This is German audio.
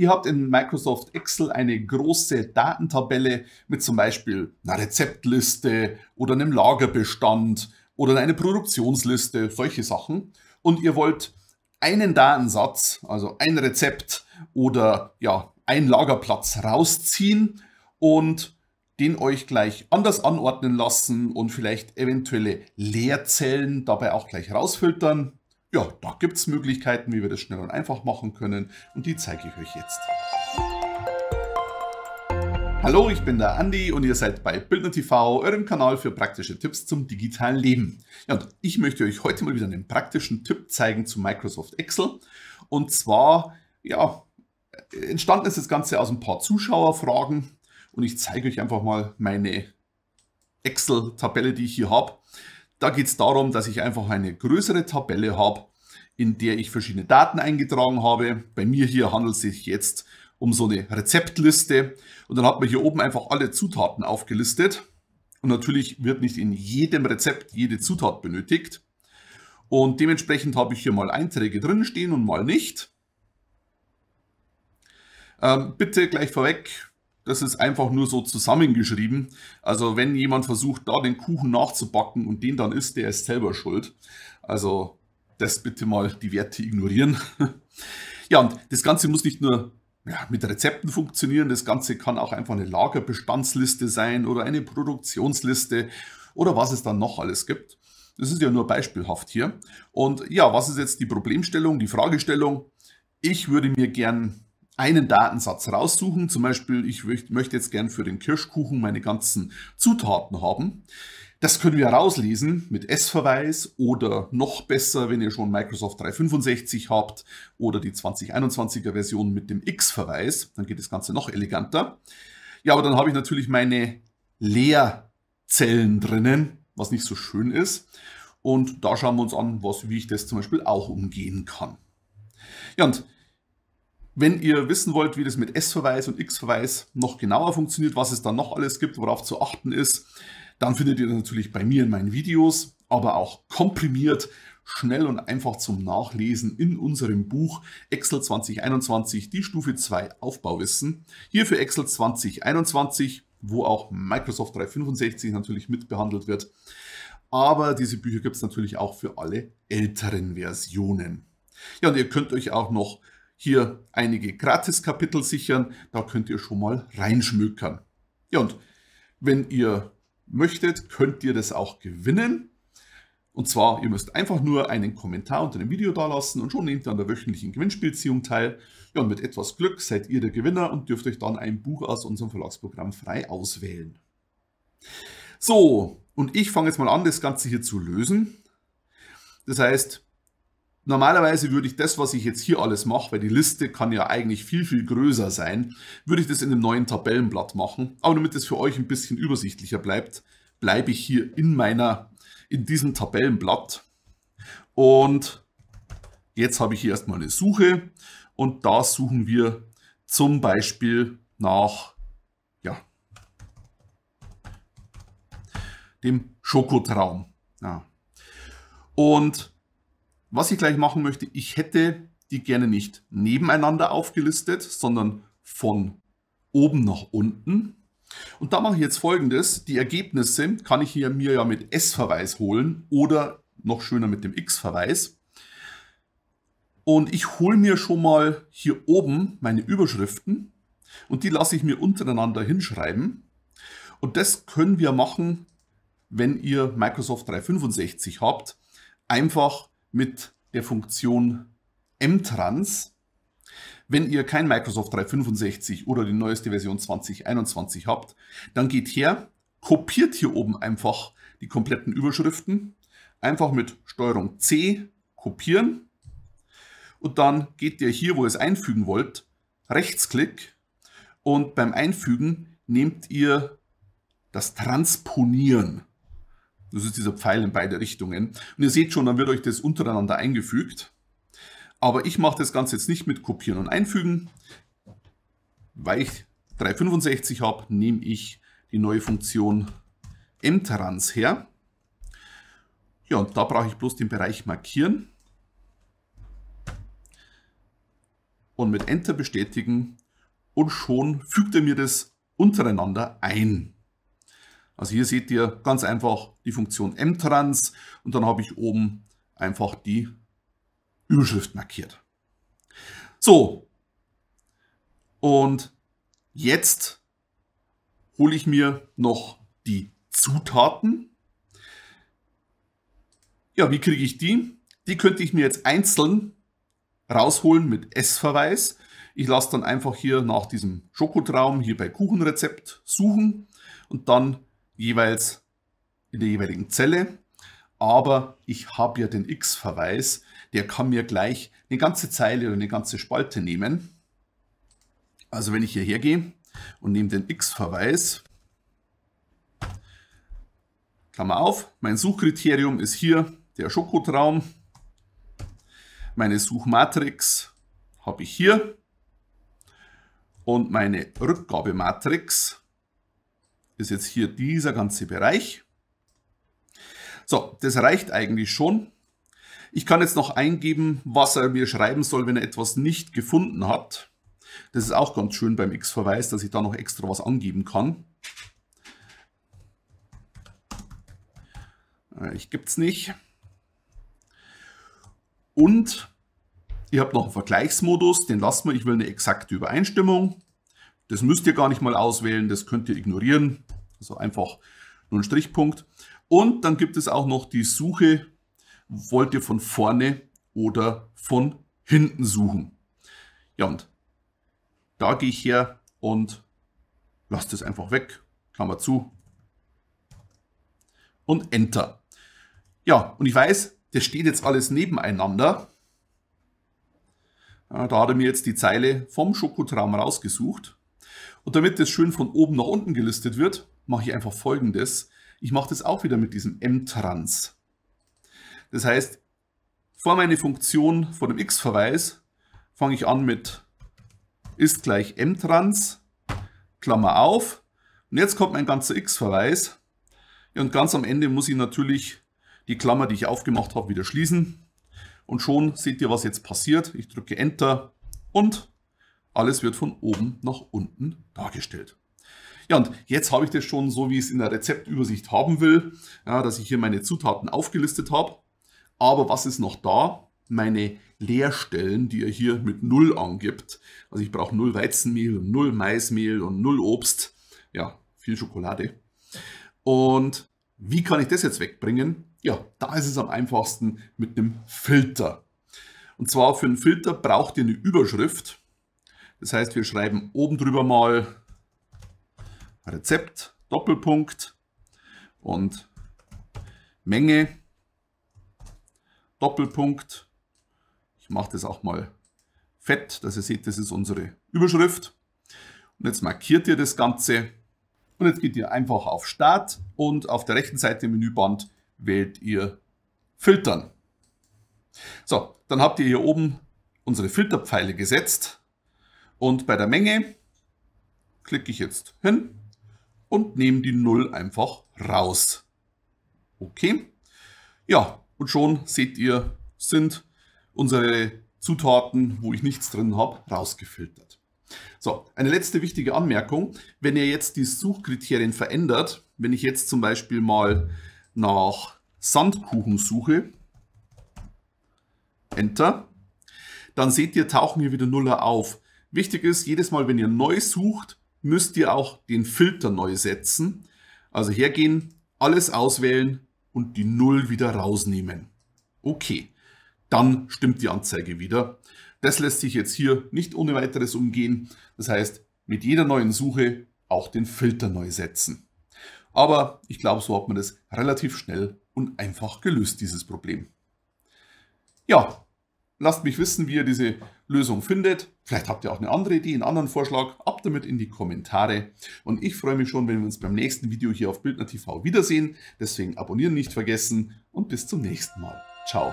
Ihr habt in Microsoft Excel eine große Datentabelle mit zum Beispiel einer Rezeptliste oder einem Lagerbestand oder eine Produktionsliste, solche Sachen. Und ihr wollt einen Datensatz, also ein Rezept oder ja, ein Lagerplatz rausziehen und den euch gleich anders anordnen lassen und vielleicht eventuelle Leerzellen dabei auch gleich rausfiltern. Ja, da gibt es Möglichkeiten, wie wir das schnell und einfach machen können und die zeige ich euch jetzt. Hallo, ich bin der Andi und ihr seid bei Bildner TV, eurem Kanal für praktische Tipps zum digitalen Leben. Ja, und ich möchte euch heute mal wieder einen praktischen Tipp zeigen zu Microsoft Excel. Und zwar, ja, entstanden ist das Ganze aus ein paar Zuschauerfragen und ich zeige euch einfach mal meine Excel-Tabelle, die ich hier habe. Da geht es darum, dass ich einfach eine größere Tabelle habe, in der ich verschiedene Daten eingetragen habe. Bei mir hier handelt es sich jetzt um so eine Rezeptliste und dann hat man hier oben einfach alle Zutaten aufgelistet. Und natürlich wird nicht in jedem Rezept jede Zutat benötigt. Und dementsprechend habe ich hier mal Einträge drin stehen und mal nicht. Ähm, bitte gleich vorweg, das ist einfach nur so zusammengeschrieben. Also wenn jemand versucht, da den Kuchen nachzubacken und den dann isst, der ist selber schuld. Also das bitte mal die Werte ignorieren. ja, und das Ganze muss nicht nur ja, mit Rezepten funktionieren. Das Ganze kann auch einfach eine Lagerbestandsliste sein oder eine Produktionsliste oder was es dann noch alles gibt. Das ist ja nur beispielhaft hier. Und ja, was ist jetzt die Problemstellung, die Fragestellung? Ich würde mir gern einen Datensatz raussuchen. Zum Beispiel, ich möchte jetzt gern für den Kirschkuchen meine ganzen Zutaten haben. Das können wir rauslesen mit S-Verweis oder noch besser, wenn ihr schon Microsoft 365 habt oder die 2021er Version mit dem X-Verweis. Dann geht das Ganze noch eleganter. Ja, aber dann habe ich natürlich meine Leerzellen drinnen, was nicht so schön ist. Und da schauen wir uns an, was, wie ich das zum Beispiel auch umgehen kann. Ja, und wenn ihr wissen wollt, wie das mit S-Verweis und X-Verweis noch genauer funktioniert, was es dann noch alles gibt, worauf zu achten ist, dann findet ihr das natürlich bei mir in meinen Videos, aber auch komprimiert, schnell und einfach zum Nachlesen in unserem Buch Excel 2021, die Stufe 2 Aufbauwissen. Hier für Excel 2021, wo auch Microsoft 365 natürlich mitbehandelt wird. Aber diese Bücher gibt es natürlich auch für alle älteren Versionen. Ja, und ihr könnt euch auch noch hier einige Gratis-Kapitel sichern. Da könnt ihr schon mal reinschmökern. Ja, und wenn ihr möchtet, könnt ihr das auch gewinnen. Und zwar, ihr müsst einfach nur einen Kommentar unter dem Video dalassen und schon nehmt ihr an der wöchentlichen Gewinnspielziehung teil. Ja, und mit etwas Glück seid ihr der Gewinner und dürft euch dann ein Buch aus unserem Verlagsprogramm frei auswählen. So, und ich fange jetzt mal an, das Ganze hier zu lösen. Das heißt, Normalerweise würde ich das, was ich jetzt hier alles mache, weil die Liste kann ja eigentlich viel, viel größer sein, würde ich das in einem neuen Tabellenblatt machen. Aber damit es für euch ein bisschen übersichtlicher bleibt, bleibe ich hier in meiner, in diesem Tabellenblatt. Und jetzt habe ich hier erstmal eine Suche und da suchen wir zum Beispiel nach ja, dem Schokotraum. Ja. Und was ich gleich machen möchte, ich hätte die gerne nicht nebeneinander aufgelistet, sondern von oben nach unten. Und da mache ich jetzt folgendes. Die Ergebnisse kann ich hier mir ja mit S-Verweis holen oder noch schöner mit dem X-Verweis. Und ich hole mir schon mal hier oben meine Überschriften und die lasse ich mir untereinander hinschreiben. Und das können wir machen, wenn ihr Microsoft 365 habt. Einfach mit der Funktion mtrans. Wenn ihr kein Microsoft 365 oder die neueste Version 2021 habt, dann geht her, kopiert hier oben einfach die kompletten Überschriften, einfach mit Steuerung C kopieren und dann geht ihr hier, wo ihr es einfügen wollt, Rechtsklick und beim Einfügen nehmt ihr das Transponieren. Das ist dieser Pfeil in beide Richtungen. Und ihr seht schon, dann wird euch das untereinander eingefügt. Aber ich mache das Ganze jetzt nicht mit Kopieren und Einfügen. Weil ich 365 habe, nehme ich die neue Funktion mtrans her. Ja, und da brauche ich bloß den Bereich markieren. und mit Enter bestätigen und schon fügt er mir das untereinander ein. Also hier seht ihr ganz einfach die Funktion mtrans und dann habe ich oben einfach die Überschrift markiert. So, und jetzt hole ich mir noch die Zutaten. Ja, wie kriege ich die? Die könnte ich mir jetzt einzeln rausholen mit S-Verweis. Ich lasse dann einfach hier nach diesem Schokotraum hier bei Kuchenrezept suchen und dann jeweils in der jeweiligen Zelle. Aber ich habe ja den X-Verweis, der kann mir gleich eine ganze Zeile oder eine ganze Spalte nehmen. Also wenn ich hierher gehe und nehme den X-Verweis, Klammer auf, mein Suchkriterium ist hier der Schokotraum. Meine Suchmatrix habe ich hier und meine Rückgabematrix ist jetzt hier dieser ganze Bereich. So, das reicht eigentlich schon. Ich kann jetzt noch eingeben, was er mir schreiben soll, wenn er etwas nicht gefunden hat. Das ist auch ganz schön beim X-Verweis, dass ich da noch extra was angeben kann. Äh, ich gebe es nicht. Und ihr habt noch einen Vergleichsmodus, den lassen wir. Ich will eine exakte Übereinstimmung. Das müsst ihr gar nicht mal auswählen, das könnt ihr ignorieren. Also einfach nur ein Strichpunkt. Und dann gibt es auch noch die Suche, wollt ihr von vorne oder von hinten suchen. Ja, und da gehe ich her und lasse das einfach weg, Klammer zu und Enter. Ja, und ich weiß, das steht jetzt alles nebeneinander. Da hat er mir jetzt die Zeile vom Schokotraum rausgesucht. Und damit das schön von oben nach unten gelistet wird, mache ich einfach folgendes. Ich mache das auch wieder mit diesem M-Trans. Das heißt, vor meine Funktion vor dem X-Verweis fange ich an mit ist gleich M-Trans, Klammer auf. Und jetzt kommt mein ganzer X-Verweis. Und ganz am Ende muss ich natürlich die Klammer, die ich aufgemacht habe, wieder schließen. Und schon seht ihr, was jetzt passiert. Ich drücke Enter und alles wird von oben nach unten dargestellt. Ja, und jetzt habe ich das schon so, wie ich es in der Rezeptübersicht haben will, ja, dass ich hier meine Zutaten aufgelistet habe. Aber was ist noch da? Meine Leerstellen, die er hier mit 0 angibt. Also ich brauche 0 Weizenmehl und 0 Maismehl und 0 Obst. Ja, viel Schokolade. Und wie kann ich das jetzt wegbringen? Ja, da ist es am einfachsten mit einem Filter. Und zwar für einen Filter braucht ihr eine Überschrift. Das heißt, wir schreiben oben drüber mal Rezept, Doppelpunkt und Menge, Doppelpunkt. Ich mache das auch mal fett, dass ihr seht, das ist unsere Überschrift. Und jetzt markiert ihr das Ganze. Und jetzt geht ihr einfach auf Start und auf der rechten Seite im Menüband wählt ihr Filtern. So, dann habt ihr hier oben unsere Filterpfeile gesetzt. Und bei der Menge klicke ich jetzt hin und nehme die 0 einfach raus. Okay. Ja, und schon seht ihr, sind unsere Zutaten, wo ich nichts drin habe, rausgefiltert. So, eine letzte wichtige Anmerkung. Wenn ihr jetzt die Suchkriterien verändert, wenn ich jetzt zum Beispiel mal nach Sandkuchen suche, Enter, dann seht ihr, tauchen hier wieder Nuller auf. Wichtig ist, jedes Mal, wenn ihr neu sucht, müsst ihr auch den Filter neu setzen. Also hergehen, alles auswählen und die Null wieder rausnehmen. Okay, dann stimmt die Anzeige wieder. Das lässt sich jetzt hier nicht ohne weiteres umgehen. Das heißt, mit jeder neuen Suche auch den Filter neu setzen. Aber ich glaube, so hat man das relativ schnell und einfach gelöst, dieses Problem. Ja, Lasst mich wissen, wie ihr diese Lösung findet. Vielleicht habt ihr auch eine andere Idee, einen anderen Vorschlag. Ab damit in die Kommentare. Und ich freue mich schon, wenn wir uns beim nächsten Video hier auf Bildner TV wiedersehen. Deswegen abonnieren nicht vergessen und bis zum nächsten Mal. Ciao.